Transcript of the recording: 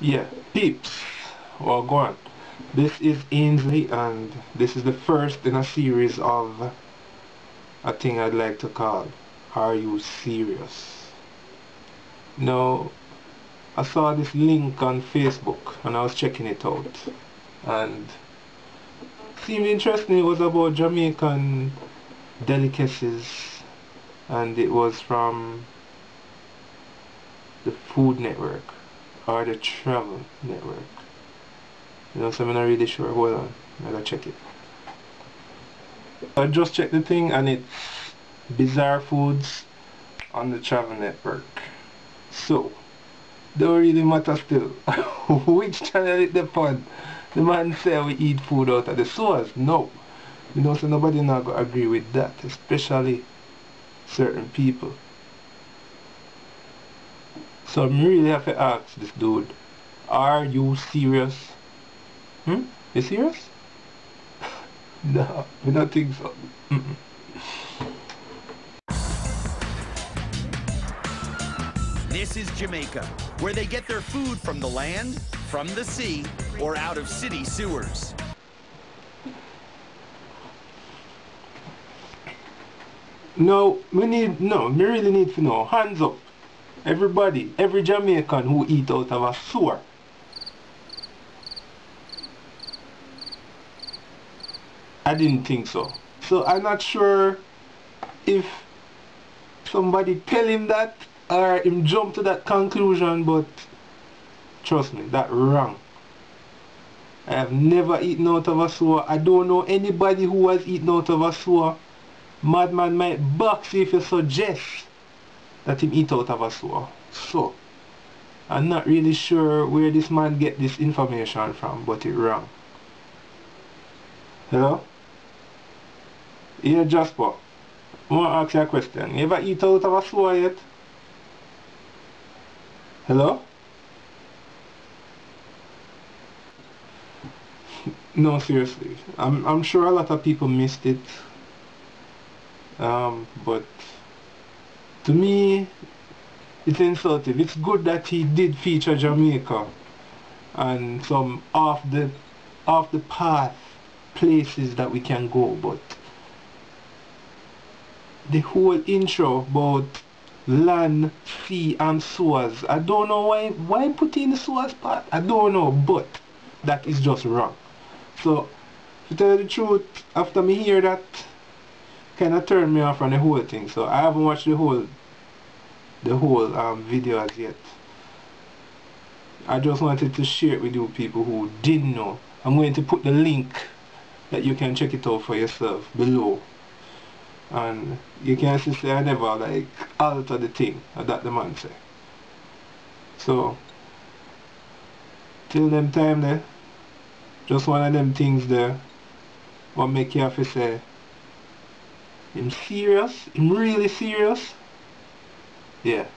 Yeah, peeps. Well, go on. This is Ainzlee, and this is the first in a series of a thing I'd like to call Are You Serious? Now, I saw this link on Facebook, and I was checking it out, and seemed interesting. It was about Jamaican delicacies, and it was from the Food Network or the travel network. You know, so I'm not really sure. Hold on, I gotta check it. I just checked the thing and it's Bizarre Foods on the travel network. So, don't really matter still which channel it depend. The man said we eat food out of the source. No. You know, so nobody not gonna agree with that, especially certain people. So I'm really have to ask this dude, are you serious? Hmm? You serious? no, I don't think so. Mm -mm. This is Jamaica, where they get their food from the land, from the sea, or out of city sewers. No, we need, no, we really need to know. Hands up. Everybody, every Jamaican who eat out of a sewer. I didn't think so. So I'm not sure if somebody tell him that or him jump to that conclusion but trust me, that wrong. I have never eaten out of a sewer. I don't know anybody who has eaten out of a sewer. Madman might box if you suggest that him eat out of a sewer. So, I'm not really sure where this man get this information from, but it wrong. Hello? Yeah, Jasper. I want to ask you a question. You ever eat out of a sewer yet? Hello? no, seriously. I'm, I'm sure a lot of people missed it. Um, but to me, it's insulting. It's good that he did feature Jamaica and some off the off the path places that we can go, but the whole intro about land, sea and sewers, I don't know why why put in the sewers part. I don't know, but that is just wrong. So to tell the truth, after me hear that kind of turned me off on the whole thing. So I haven't watched the whole the whole um, video as yet. I just wanted to share it with you people who didn't know. I'm going to put the link that you can check it out for yourself below. And you can see say I never like alter the thing that the man say. So till them time there, just one of them things there what make you have to say I'm serious? I'm really serious? Yeah.